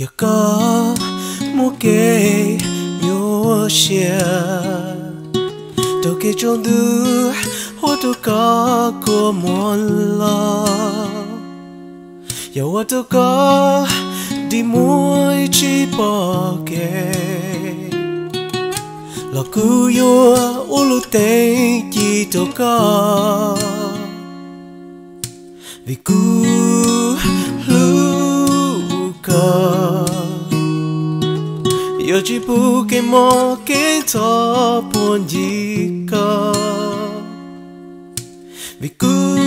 giờ có mua kê nhô xia đâu kê trong đưa hoa đâu có của muốn lo. Giờ hoa đâu có đi mua chỉ bỏ kê lo cứ yo u lu tê chỉ đâu có. Vì cứ yo chỉ bu cái mò cái thọ buồn gì vì cứ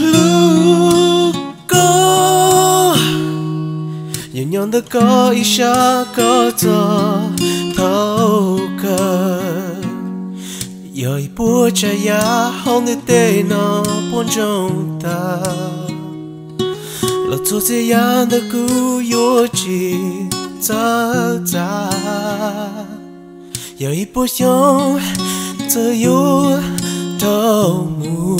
lu có yo nhon đã có isha có thọ thâu cơ. Yoi bua cha ya hong de te na pon jong ta. Lo to te ya da ku yo chi ta ta Yoi bua yong te yo đâu mu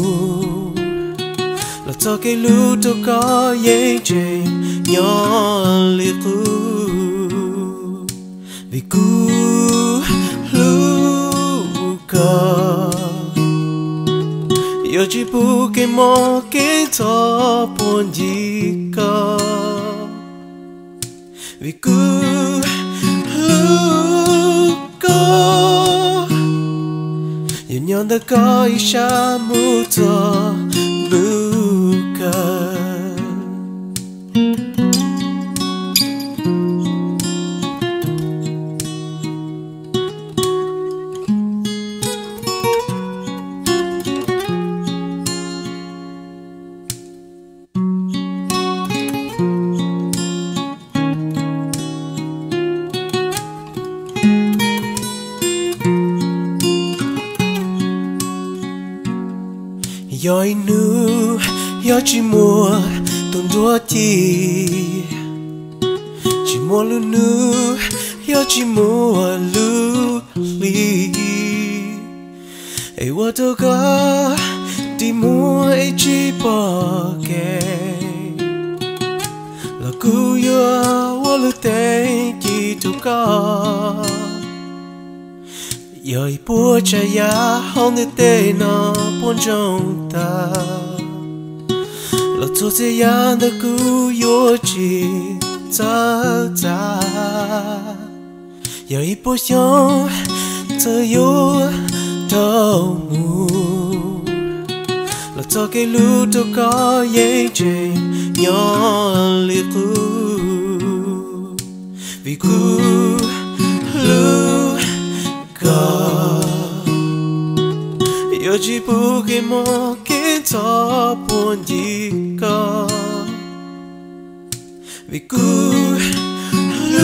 Lo to ke lu to ka ye je nhỏ li ku Vì ku lu ka. Yo chỉ bu cái mò cái thọ buồn gì cả vì cứ lu ka Yo nhon đã có xa mu to lu ka Yoi nu yo chi mua tuần đua chi. Chi mua lu nu yo chi mua lu li ai wa to ga đi mua ai chi bỏ ke la cu yo wa lu te chi tu ga Yoi bua cha ya, hong de te na pon jong ta Lo to te ya da ku yo chi ta ta Yoi bua xiong te yo đâu mu. Lo to ke lu to ka ye che nhỏ li ku Vi ku 有几步可以走到终点？可，唯独留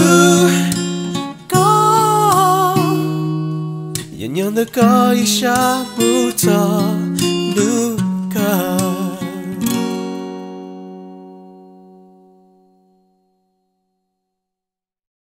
你，让你的脚印下不到。